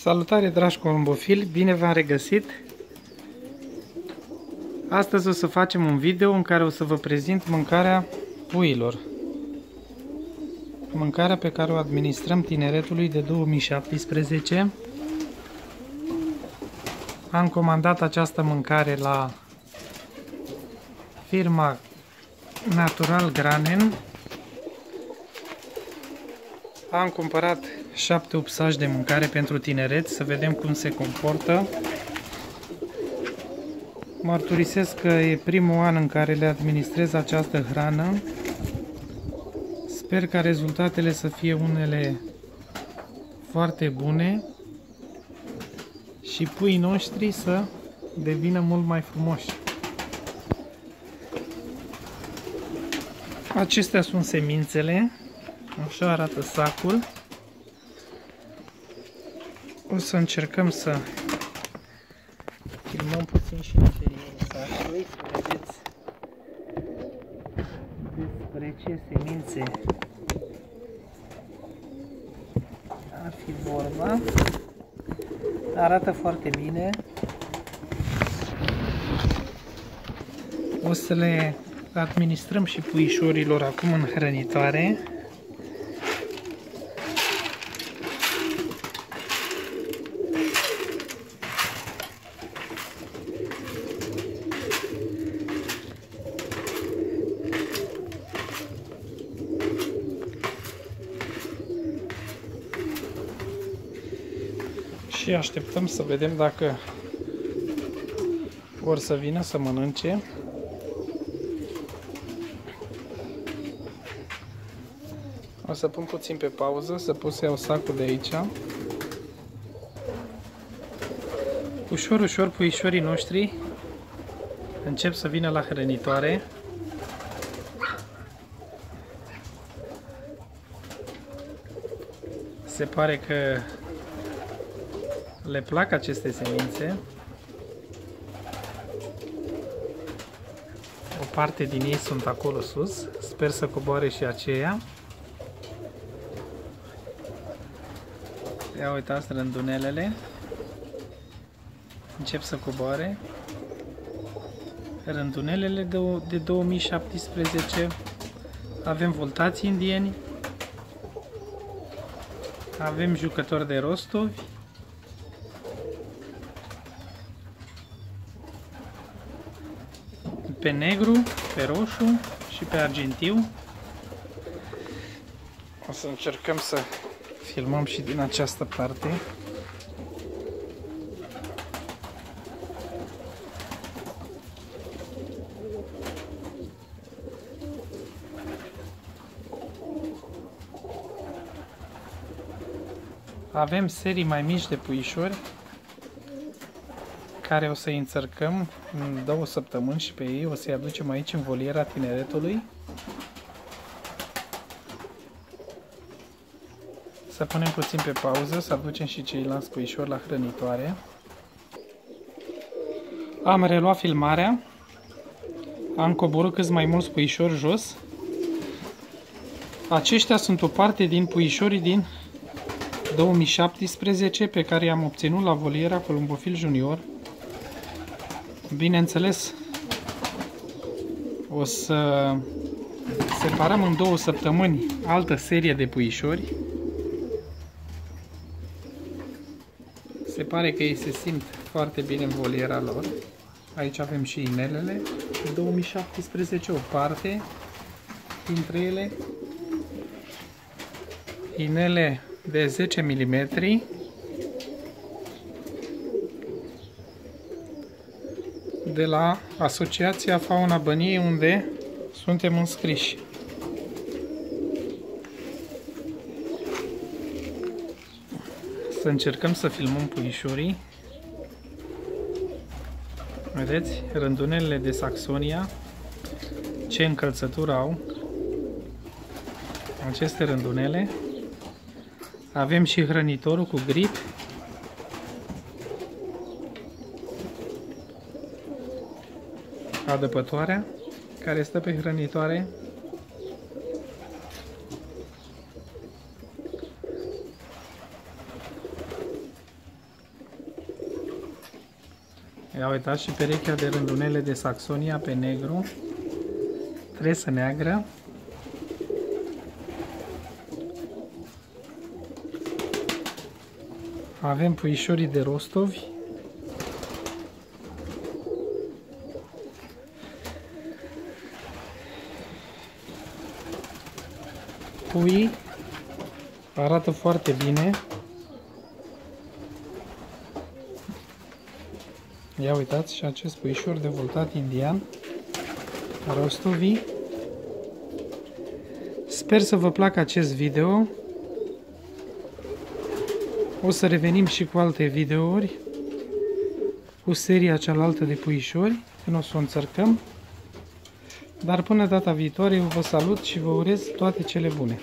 Salutare dragi columbofili, bine v-am regăsit! Astăzi o să facem un video în care o să vă prezint mâncarea puilor. Mâncarea pe care o administrăm tineretului de 2017. Am comandat această mâncare la firma Natural Granen. Am cumpărat 7 saci de mâncare pentru tineret, să vedem cum se comportă. Mărturisesc că e primul an în care le administrez această hrană. Sper ca rezultatele să fie unele foarte bune și puii noștri să devină mult mai frumoși. Acestea sunt semințele, așa arată sacul. O să încercăm să filmăm puțin și interiorul sacului, să vedeți despre ce semințe ar fi vorba. Arată foarte bine. O să le administrăm și puișorilor acum în hrănitoare. Și așteptăm să vedem dacă vor să vină să mănânce. O să pun puțin pe pauză, să pun să iau sacul de aici. Ușor, ușor, puișorii noștri încep să vină la hrănitoare. Se pare că le plac aceste semințe. O parte din ei sunt acolo sus. Sper să coboare și aceea. Ia uitați rândunelele. Încep să coboare. Rândunelele de, de 2017. Avem voltați indieni. Avem jucători de rostovi. Pe negru, pe roșu și pe argintiu. O să încercăm să filmăm și din această parte. Avem serii mai mici de puișori care o să-i înțărcăm în două săptămâni și pe ei o să-i aducem aici în voliera tineretului. Să punem puțin pe pauză, să aducem și ceilalți puișori la hrănitoare. Am reluat filmarea. Am coborât câți mai mulți puișori jos. Aceștia sunt o parte din puișorii din 2017 pe care i-am obținut la voliera Columbofil Junior Bineînțeles, o să separăm în două săptămâni altă serie de puișori. Se pare că ei se simt foarte bine în voliera lor. Aici avem și inelele. 2017 o parte dintre ele. Inele de 10 mm de la Asociația Fauna Băniei unde suntem înscriși. Să încercăm să filmăm puișorii. Vedeți? Rândunelele de Saxonia. Ce încălțătură au. Aceste rândunele. Avem și hrănitorul cu grip adăpătoarea care stă pe hrănitoare. Ia uitați și perechea de rândunele de Saxonia pe negru, tresă neagră. Avem puișorii de rostovi, Pui arată foarte bine. Ia uitați și acest puișor de voltat indian. Rostovi. Sper să vă placă acest video. O să revenim și cu alte videouri. Cu seria cealaltă de puișori. Când o să o înțărcăm. Dar până data viitoare eu vă salut și vă urez toate cele bune.